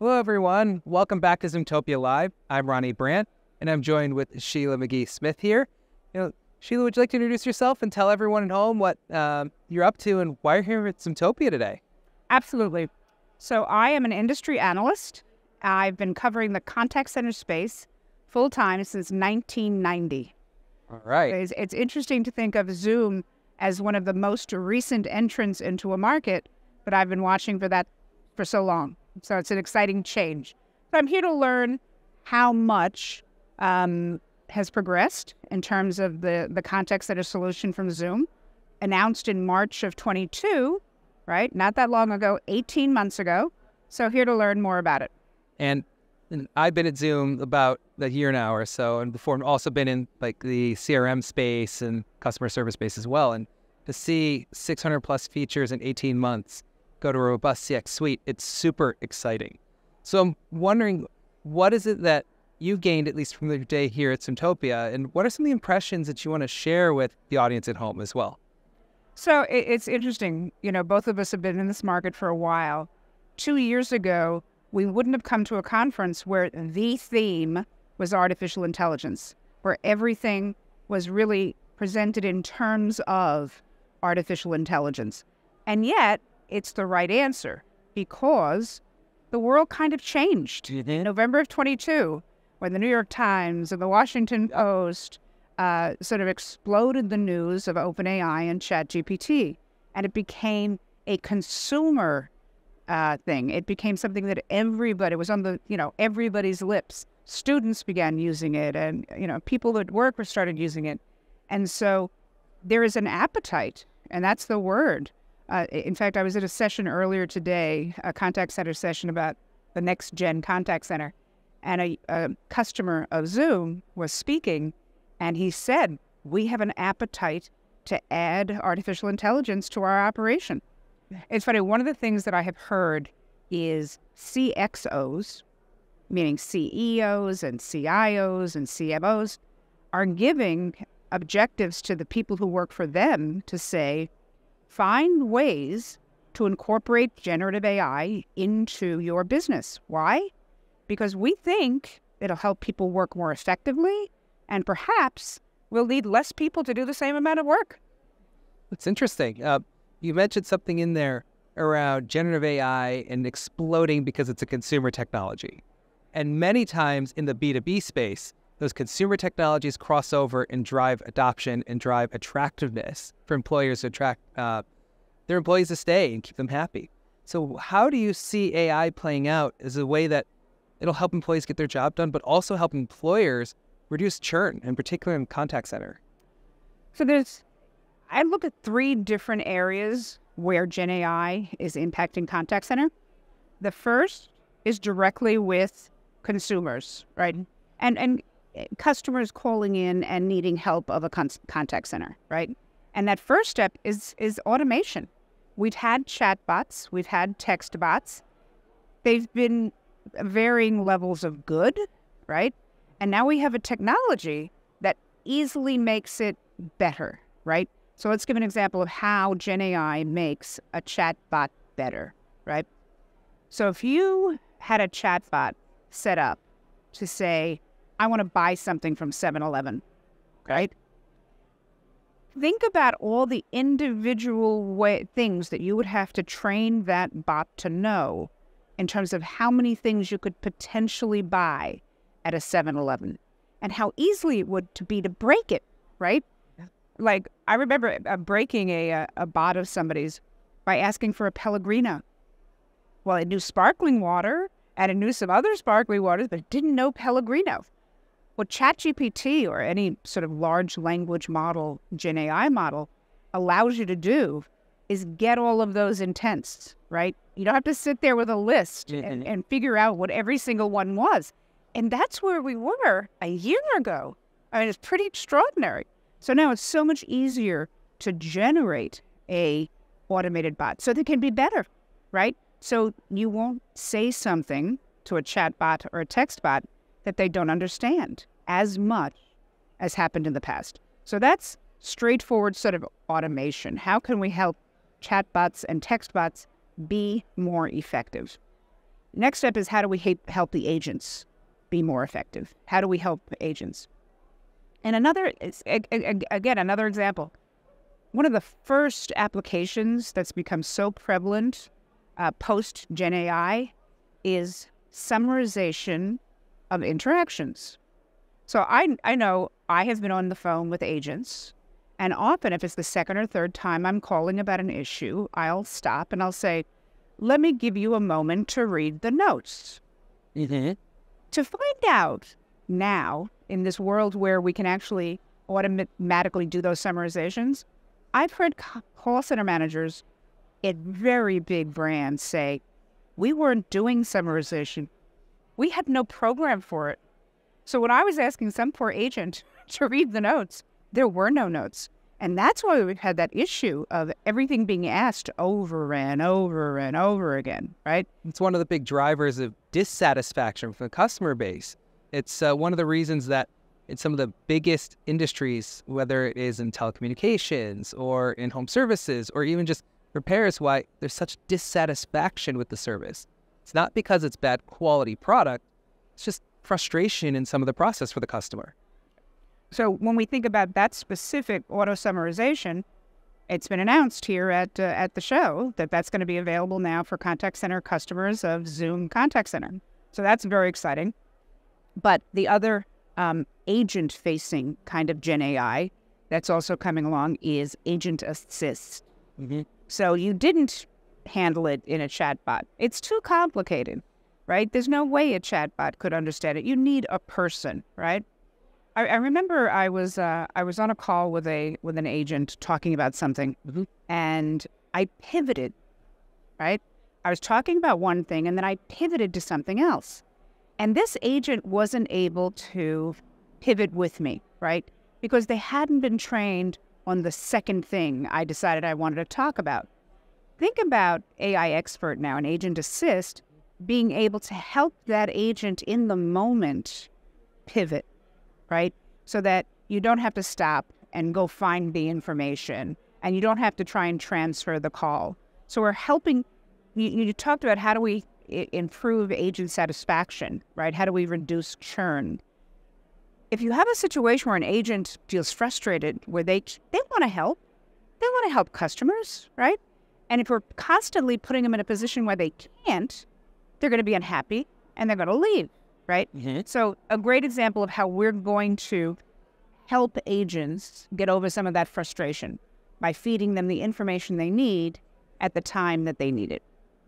Hello, everyone. Welcome back to Zoomtopia Live. I'm Ronnie Brant, and I'm joined with Sheila McGee Smith here. You know, Sheila, would you like to introduce yourself and tell everyone at home what um, you're up to and why you're here at Zoomtopia today? Absolutely. So, I am an industry analyst. I've been covering the contact center space full time since 1990. All right. It's, it's interesting to think of Zoom as one of the most recent entrants into a market, but I've been watching for that for so long. So it's an exciting change. So I'm here to learn how much um, has progressed in terms of the, the contact a solution from Zoom, announced in March of 22, right? Not that long ago, 18 months ago. So here to learn more about it. And, and I've been at Zoom about a year now or so, and before I've also been in like the CRM space and customer service space as well. And to see 600 plus features in 18 months go to a robust CX suite, it's super exciting. So I'm wondering, what is it that you've gained, at least from your day here at Zoomtopia, and what are some of the impressions that you want to share with the audience at home as well? So it's interesting. You know, both of us have been in this market for a while. Two years ago, we wouldn't have come to a conference where the theme was artificial intelligence, where everything was really presented in terms of artificial intelligence. And yet, it's the right answer because the world kind of changed. In November of 22, when the New York Times and the Washington Post uh, sort of exploded the news of OpenAI and ChatGPT, and it became a consumer uh, thing. It became something that everybody was on the, you know, everybody's lips. Students began using it, and you know, people at work were started using it, and so there is an appetite, and that's the word. Uh, in fact, I was at a session earlier today, a contact center session about the next gen contact center, and a, a customer of Zoom was speaking, and he said, "We have an appetite to add artificial intelligence to our operation." It's funny. One of the things that I have heard is CXOs, meaning CEOs and CIOs and CMOs, are giving objectives to the people who work for them to say, find ways to incorporate generative AI into your business. Why? Because we think it'll help people work more effectively and perhaps will lead less people to do the same amount of work. It's interesting. Uh, you mentioned something in there around generative AI and exploding because it's a consumer technology. And many times in the B2B space, those consumer technologies cross over and drive adoption and drive attractiveness for employers to attract uh, their employees to stay and keep them happy. So, how do you see AI playing out as a way that it'll help employees get their job done, but also help employers reduce churn, in particular in contact center? So, there's, I look at three different areas where Gen AI is impacting contact center. The first is directly with consumers, right? And and customers calling in and needing help of a con- contact center, right? And that first step is is automation. We've had chatbots, we've had text bots. They've been varying levels of good, right? And now we have a technology that easily makes it better, right? So let's give an example of how Gen AI makes a chatbot better, right? So if you had a chatbot set up to say, I want to buy something from 7 Eleven, right? Think about all the individual way, things that you would have to train that bot to know in terms of how many things you could potentially buy at a 7 Eleven and how easily it would to be to break it, right? Like, I remember uh, breaking a, a, a bot of somebody's by asking for a Pellegrino. Well, it knew sparkling water and it knew some other sparkling waters, but it didn't know Pellegrino. What ChatGPT or any sort of large language model, Gen AI model, allows you to do is get all of those intents, right? You don't have to sit there with a list mm-hmm. and, and figure out what every single one was. And that's where we were a year ago. I mean, it's pretty extraordinary. So now it's so much easier to generate a automated bot so they can be better, right? So you won't say something to a chat bot or a text bot that they don't understand as much as happened in the past. So that's straightforward sort of automation. How can we help chatbots and text bots be more effective? Next step is how do we help the agents be more effective? How do we help agents? And another, again, another example. One of the first applications that's become so prevalent uh, post Gen AI is summarization of interactions. So I, I know I have been on the phone with agents, and often if it's the second or third time I'm calling about an issue, I'll stop and I'll say, let me give you a moment to read the notes. Mm-hmm. To find out now, in this world where we can actually automatically do those summarizations, I've heard call center managers at very big brands say, we weren't doing summarization. We had no program for it. So when I was asking some poor agent to read the notes, there were no notes. And that's why we've had that issue of everything being asked over and over and over again, right? It's one of the big drivers of dissatisfaction from the customer base. It's uh, one of the reasons that in some of the biggest industries, whether it is in telecommunications or in home services or even just repairs, why there's such dissatisfaction with the service. It's not because it's bad quality product, it's just frustration in some of the process for the customer. So when we think about that specific auto summarization, it's been announced here at uh, at the show that that's going to be available now for contact center customers of Zoom Contact Center. So that's very exciting. But the other um, agent-facing kind of Gen AI that's also coming along is Agent Assist. Mm-hmm. So you didn't handle it in a chatbot. It's too complicated, right? There's no way a chatbot could understand it. You need a person, right? I, I remember I was uh, I was on a call with a with an agent talking about something, Mhm. and I pivoted. Right, I was talking about one thing, and then I pivoted to something else, and this agent wasn't able to pivot with me, right, because they hadn't been trained on the second thing I decided I wanted to talk about. Think about AI expert now, an agent assist, being able to help that agent in the moment pivot right? So that you don't have to stop and go find the information and you don't have to try and transfer the call. So we're helping. You, you talked about how do we improve agent satisfaction, right? How do we reduce churn? If you have a situation where an agent feels frustrated, where they they want to help, they want to help customers, right? And if we're constantly putting them in a position where they can't, they're going to be unhappy and they're going to leave, right? Mm-hmm. So, a great example of how we're going to help agents get over some of that frustration by feeding them the information they need at the time that they need it.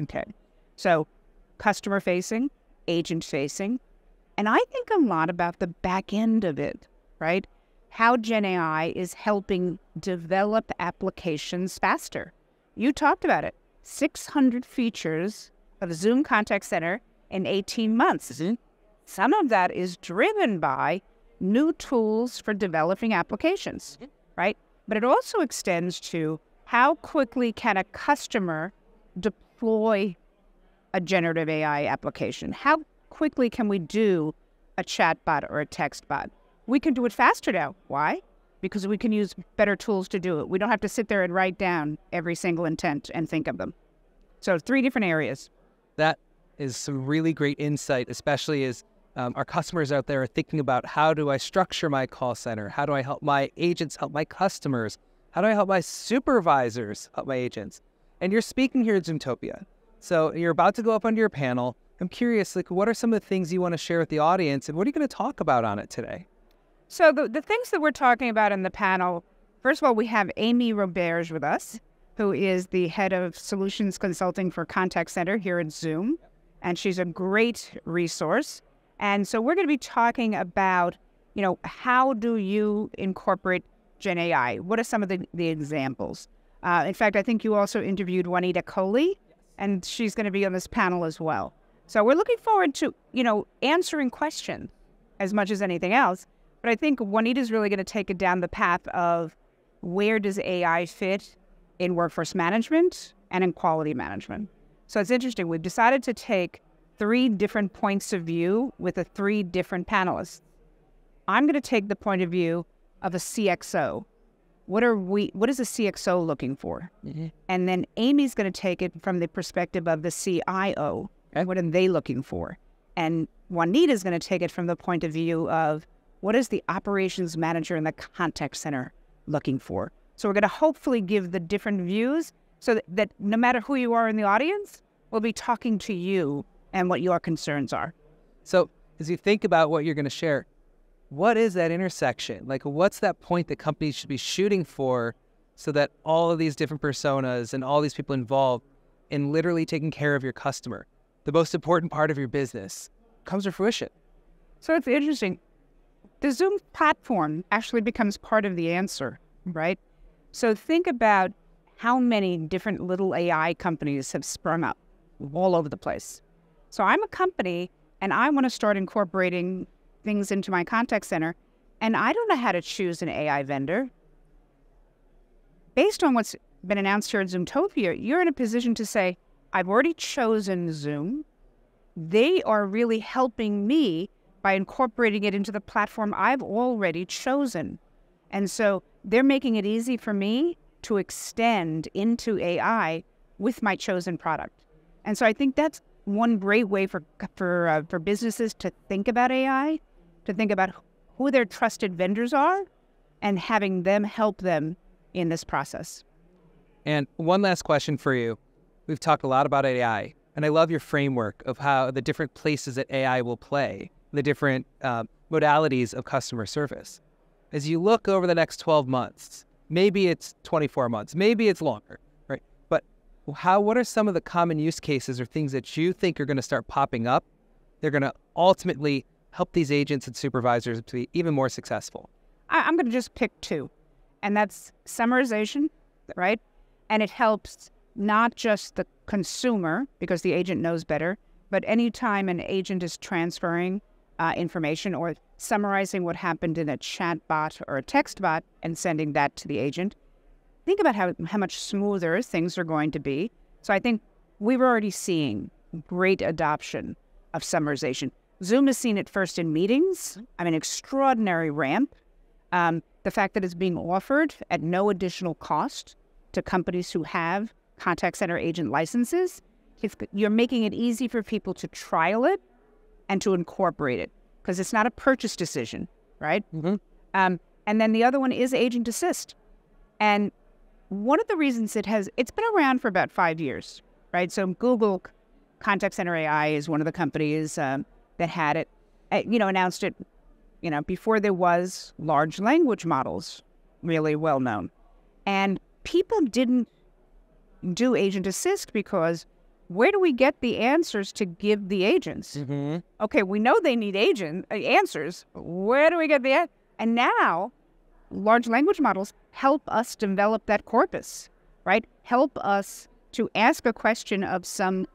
Okay. So, customer facing, agent facing, and I think a lot about the back end of it, right? How Gen AI is helping develop applications faster. You talked about it 600 features of Zoom Contact Center in 18 months. Some of that is driven by new tools for developing applications, right? But it also extends to how quickly can a customer deploy a generative AI application? How quickly can we do a chat bot or a text bot? We can do it faster now. Why? Because we can use better tools to do it. We don't have to sit there and write down every single intent and think of them. So, three different areas. That is some really great insight, especially as um, our customers out there are thinking about how do I structure my call center? How do I help my agents help my customers? How do I help my supervisors help my agents? And you're speaking here at Zoomtopia. So you're about to go up onto your panel. I'm curious, like, what are some of the things you want to share with the audience, and what are you going to talk about on it today? So the, the things that we're talking about in the panel, first of all, we have Amy Roberge with us, who is the head of solutions consulting for contact center here at Zoom, and she's a great resource. And so we're going to be talking about, you know, how do you incorporate Gen AI? What are some of the, the examples? Uh, in fact, I think you also interviewed Juanita Coley, and she's going to be on this panel as well. So we're looking forward to, you know, answering questions as much as anything else. But I think Juanita's really going to take it down the path of where does AI fit in workforce management and in quality management. So it's interesting. We've decided to take three different points of view with the three different panelists. I'm going to take the point of view of a CXO. What are we? What is a CXO looking for? Mm-hmm. And then Amy's going to take it from the perspective of the CIO. And what are they looking for? And Juanita is going to take it from the point of view of what is the operations manager in the contact center looking for? So we're going to hopefully give the different views so that, that no matter who you are in the audience, we'll be talking to you and what your concerns are. So as you think about what you're going to share, what is that intersection? Like, what's that point that companies should be shooting for so that all of these different personas and all these people involved in literally taking care of your customer, the most important part of your business, comes to fruition? So it's interesting. The Zoom platform actually becomes part of the answer, right? So think about how many different little AI companies have sprung up all over the place. So I'm a company and I want to start incorporating things into my contact center, and I don't know how to choose an AI vendor. Based on what's been announced here at Zoomtopia, you're in a position to say, I've already chosen Zoom. They are really helping me by incorporating it into the platform I've already chosen. And so they're making it easy for me to extend into AI with my chosen product. And so I think that's one great way for for uh, for businesses to think about AI to think about who their trusted vendors are and having them help them in this process. And one last question for you. We've talked a lot about AI, and I love your framework of how the different places that AI will play, the different uh, modalities of customer service. As you look over the next 12 months, maybe it's 24 months, maybe it's longer, right? But how? What are some of the common use cases or things that you think are going to start popping up? They're going to ultimately help these agents and supervisors to be even more successful? I, am going to just pick two, and that's summarization, right? And it helps not just the consumer because the agent knows better, but anytime an agent is transferring uh, information or summarizing what happened in a chat bot or a text bot and sending that to the agent, think about how, how much smoother things are going to be. So I think we were already seeing great adoption of summarization. Zoom has seen it first in meetings. I mean, extraordinary ramp. Um, the fact that it's being offered at no additional cost to companies who have contact center agent licenses, you're making it easy for people to trial it and to incorporate it because it's not a purchase decision, right? Mm-hmm. Um, and then the other one is agent assist. And one of the reasons it has, it's been around for about five years, right? So Google Contact Center AI is one of the companies. Um, that had it, eh, you know, announced it, you know, before there was large language models really well known. And people didn't do agent assist because where do we get the answers to give the agents? Mm-hmm. Okay, we know they need agent uh, answers. Where do we get the and now large language models help us develop that corpus, right? Help us to ask a question of some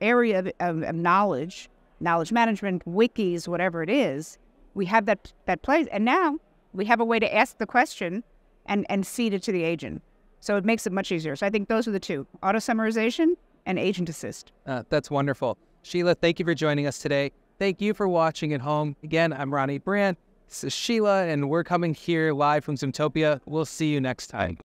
area of, of, of knowledge knowledge management, wikis, whatever it is, we have that that place, and now we have a way to ask the question and and feed it to the agent. So it makes it much easier. So I think those are the two: auto summarization and agent assist. Uh, that's wonderful, Sheila. Thank you for joining us today. Thank you for watching at home. Again, I'm Ronnie Brant. This is Sheila, and we're coming here live from Zoomtopia. We'll see you next time.